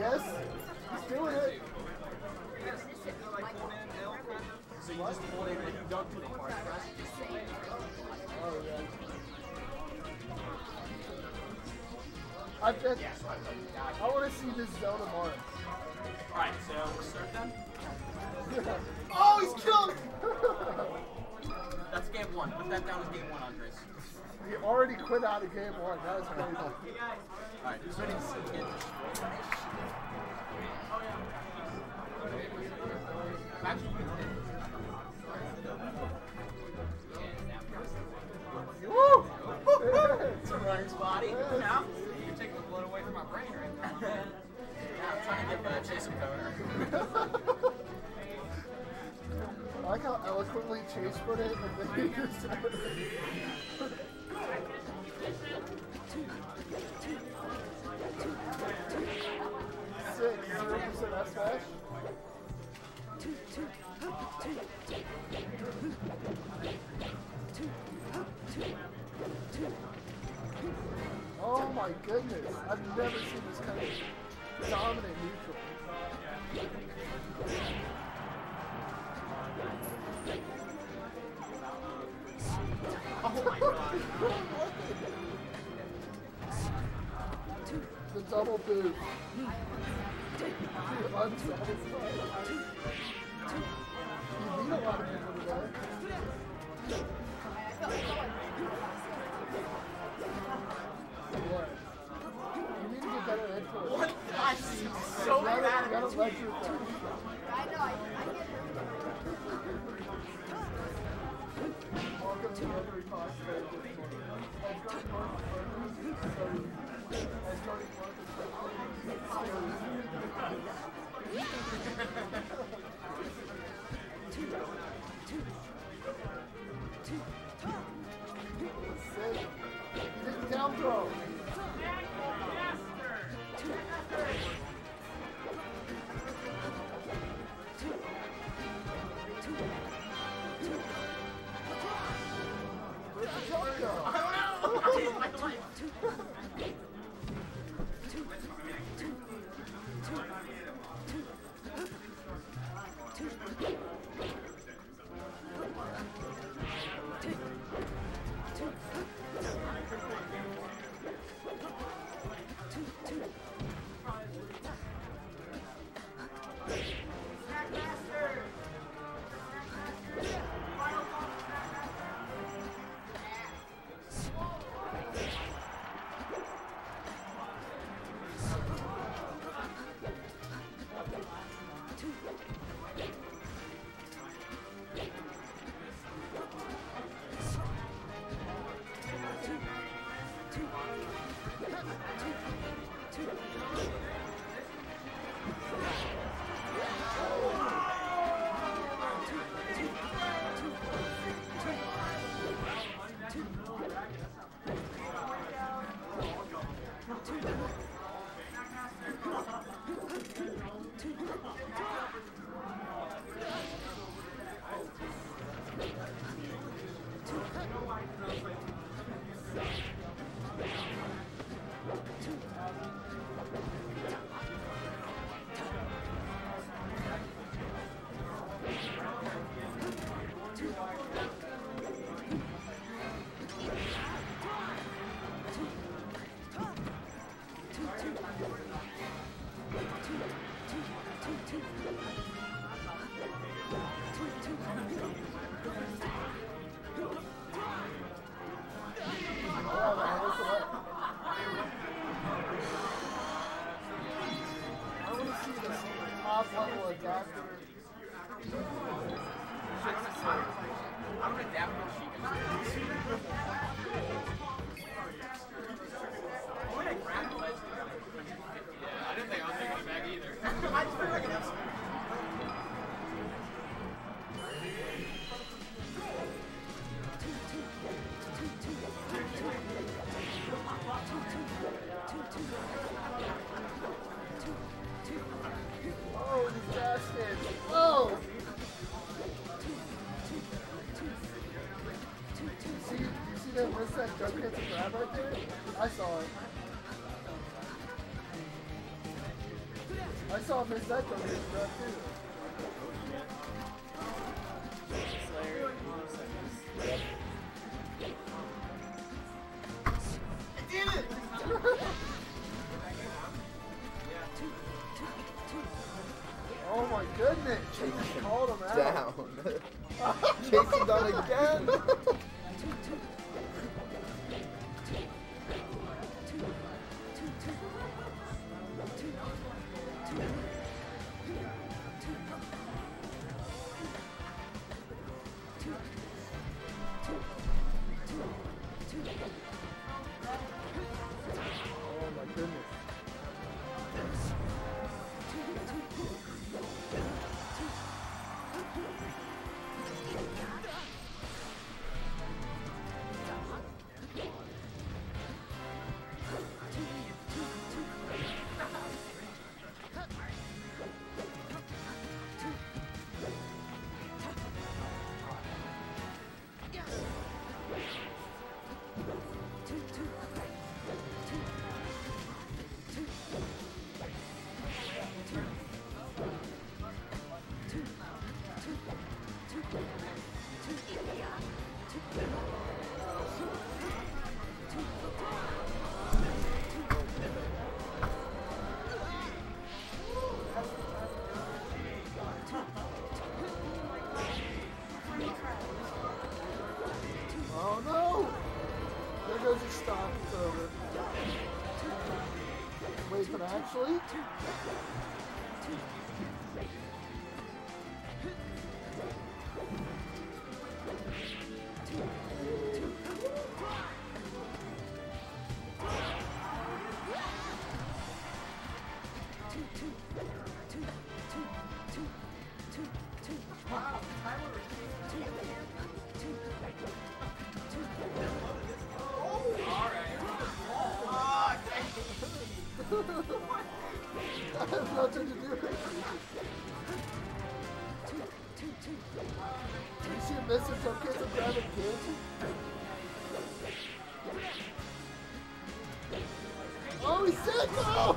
Yes, he's doing it. So you just hold it and you don't do the press. Oh yeah. I bet. I want to see this Zelda Marth. Alright, so start then. oh, he's killed. That's game one. Put that down as game one, Andres. he already quit out of game one. That was crazy. Alright, who's ready to see I like how eloquently Chase put it, and then he just Six, zero percent S smash. Oh my goodness, I've never seen this kind of dominant neutral. The double boot. You beat a lot of people today. What? You need to get better at it. What? I'm so mad at gotta Martin. He's in down throw. Thank you. Grab there? I saw it. I saw Miss Echo that too. I it! Oh my goodness. Just called him out. Down. Chasing down again. But actually? I have nothing to do it. You see a message from kids and grabbing kids? Oh, he's sick! Oh!